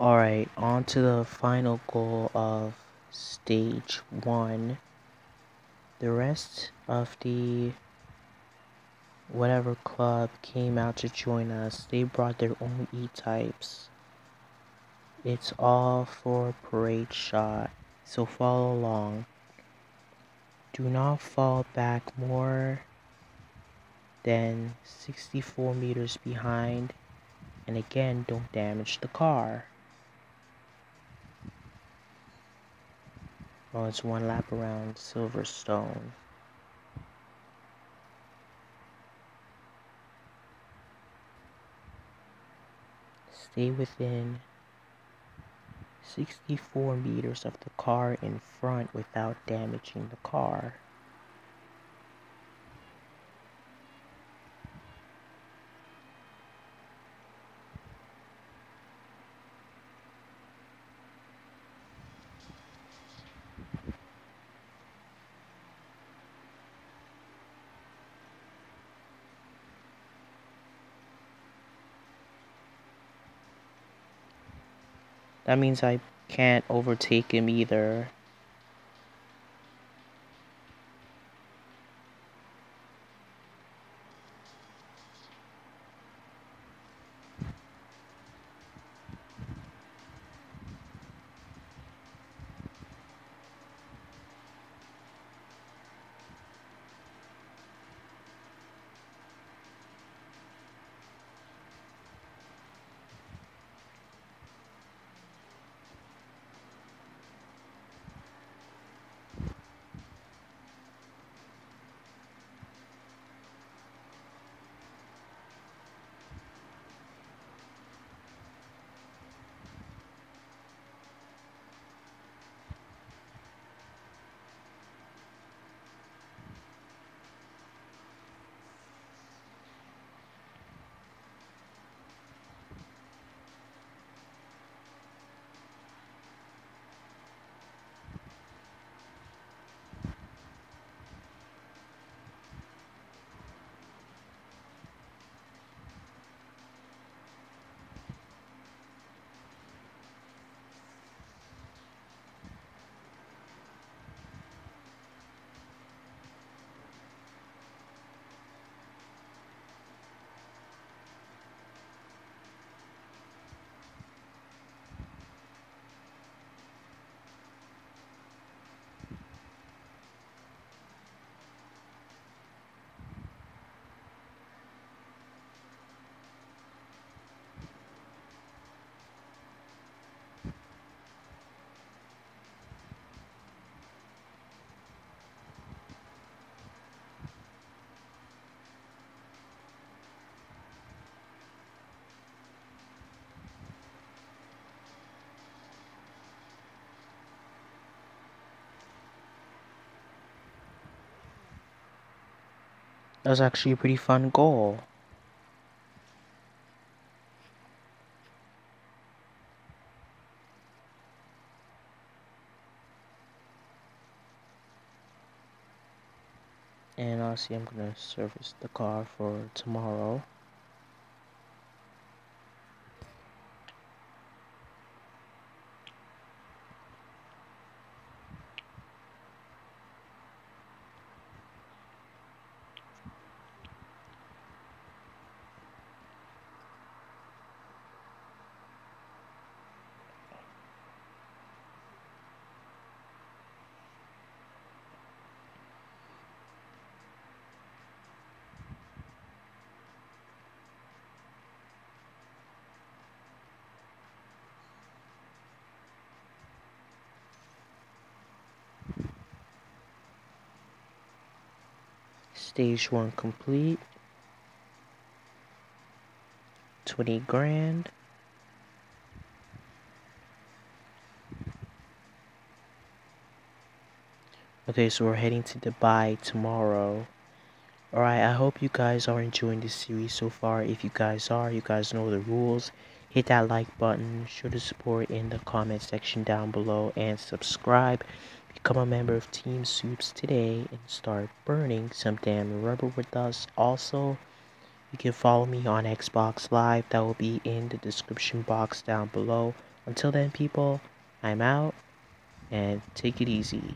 Alright, on to the final goal of stage one. The rest of the whatever club came out to join us, they brought their own E-types. It's all for parade shot, so follow along. Do not fall back more than 64 meters behind, and again, don't damage the car. Well, it's one lap around Silverstone. Stay within 64 meters of the car in front without damaging the car. That means I can't overtake him either. That was actually a pretty fun goal. And obviously I'm gonna service the car for tomorrow. Stage one complete. 20 grand. Okay, so we're heading to Dubai tomorrow. Alright, I hope you guys are enjoying this series so far. If you guys are, you guys know the rules. Hit that like button, show the support in the comment section down below, and subscribe Become a member of Team Soups today and start burning some damn rubber with us. Also, you can follow me on Xbox Live. That will be in the description box down below. Until then, people, I'm out and take it easy.